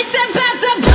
it's about to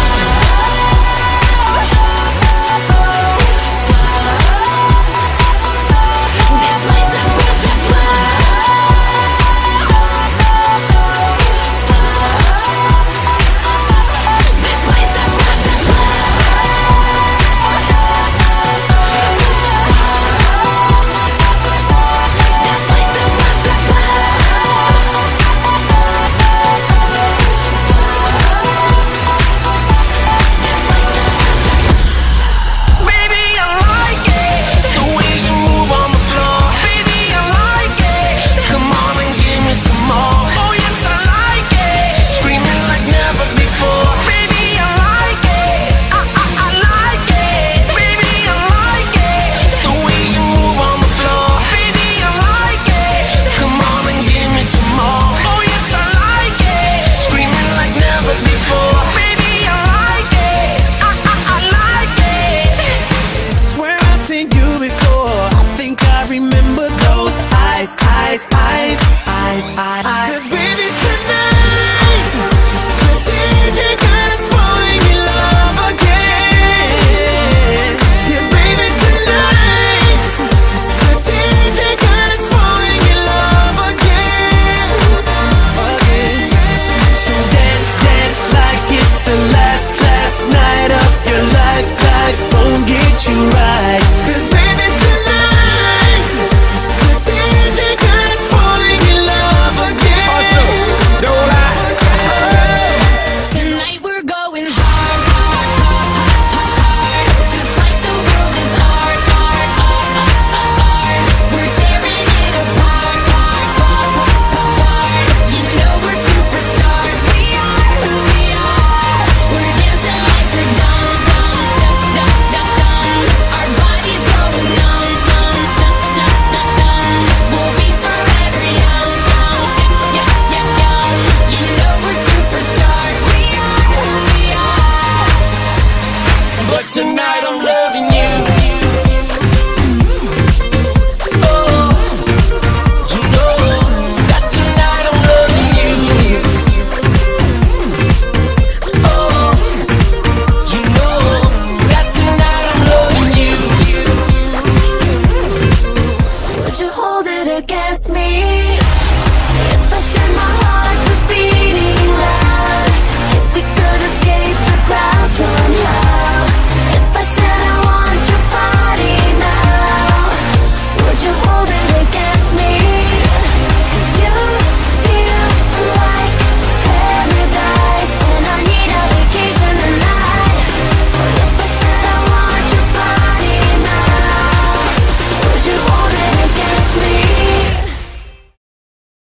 tonight. I'm